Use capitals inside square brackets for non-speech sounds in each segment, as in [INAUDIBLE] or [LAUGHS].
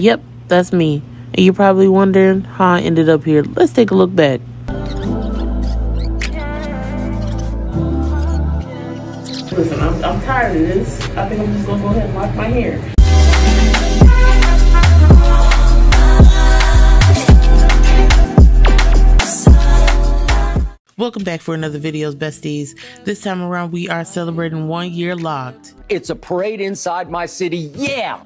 Yep, that's me. And you're probably wondering how I ended up here. Let's take a look back. Listen, I'm, I'm tired of this. I think I'm just gonna go ahead and wash my hair. Welcome back for another videos, besties. This time around, we are celebrating one year loc'd. It's a parade inside my city, yeah!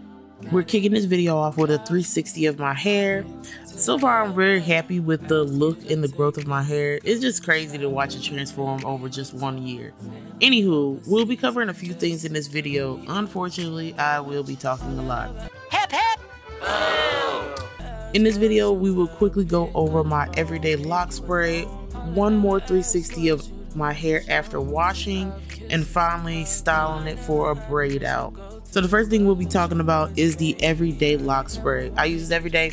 We're kicking this video off with a 360 of my hair. So far, I'm very happy with the look and the growth of my hair. It's just crazy to watch it transform over just one year. Anywho, we'll be covering a few things in this video. Unfortunately, I will be talking a lot. Hep hep! In this video, we will quickly go over my everyday loc spray, one more 360 of my hair after washing, and finally styling it for a braid out. So the first thing we'll be talking about is the everyday loc spray. I use this every day.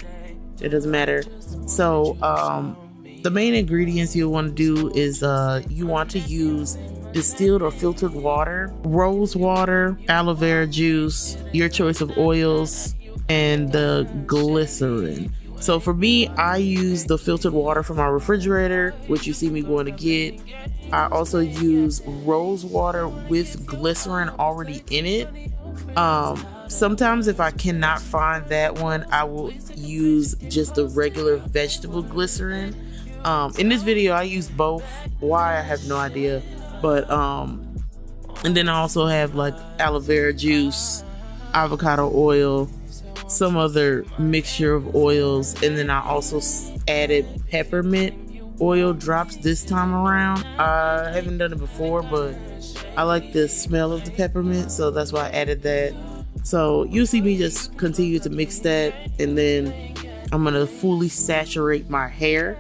It doesn't matter. So um, the main ingredients you want to do is uh, you want to use distilled or filtered water, rose water, aloe vera juice, your choice of oils, and the glycerin. So for me, I use the filtered water from my refrigerator, which you see me going to get. I also use rose water with glycerin already in it. Um, sometimes if I cannot find that one, I will use just the regular vegetable glycerin. Um, in this video, I use both. Why, I have no idea. But, um, and then I also have like aloe vera juice, avocado oil, some other mixture of oils, and then I also added peppermint oil drops this time around. I haven't done it before, but I like the smell of the peppermint, so that's why I added that. So you see me just continue to mix that, and then I'm gonna fully saturate my hair.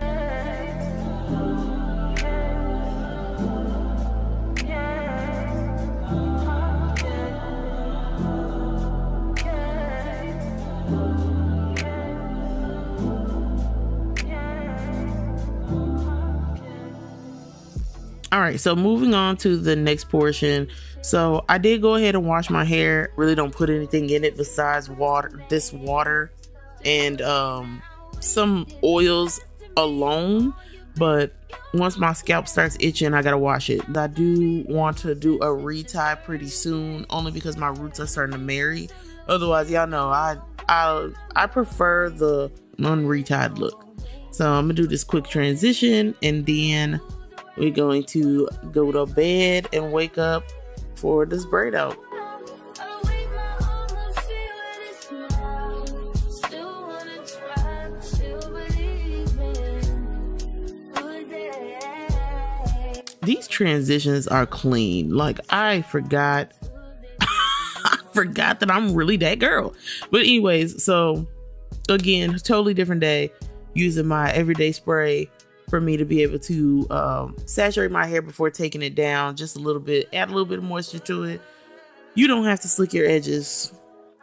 All right, so moving on to the next portion. So I did go ahead and wash my hair. Really don't put anything in it besides water, this water and um, some oils alone. But once my scalp starts itching, I gotta wash it. I do want to do a retie pretty soon, only because my roots are starting to marry. Otherwise, y'all know I I I prefer the unretied look. So I'm gonna do this quick transition and then we're going to go to bed and wake up for this braid out. These transitions are clean. Like I forgot [LAUGHS] I forgot that I'm really that girl. But anyways, so again, totally different day using my everyday spray for me to be able to um, saturate my hair before taking it down just a little bit, add a little bit of moisture to it. You don't have to slick your edges.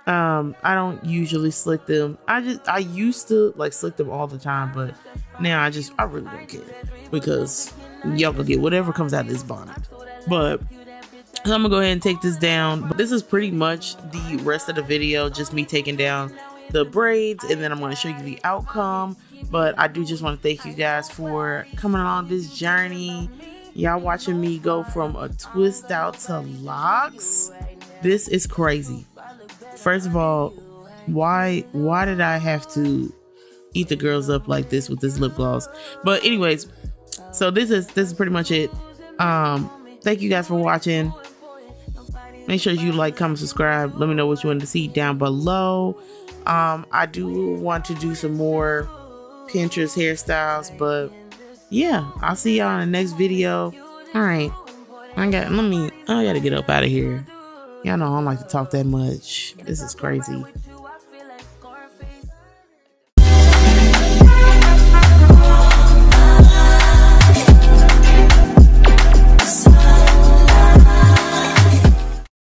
Um, I don't usually slick them. I just I used to like slick them all the time, but now I just I really don't care because y'all gonna get whatever comes out of this bonnet. But I'm gonna go ahead and take this down. But this is pretty much the rest of the video, just me taking down the braids, and then I'm gonna show you the outcome but I do just want to thank you guys for coming along this journey. Y'all watching me go from a twist out to locs. This is crazy. First of all, why why did I have to eat the girls up like this with this lip gloss? But anyways, so this is this is pretty much it. Um thank you guys for watching. Make sure you like, comment, subscribe. Let me know what you want to see down below. Um, I do want to do some more Pinterest hairstyles. But yeah, I'll see y'all in the next video. All right. I got, let me, I gotta get up out of here. Y'all know I don't like to talk that much. This is crazy.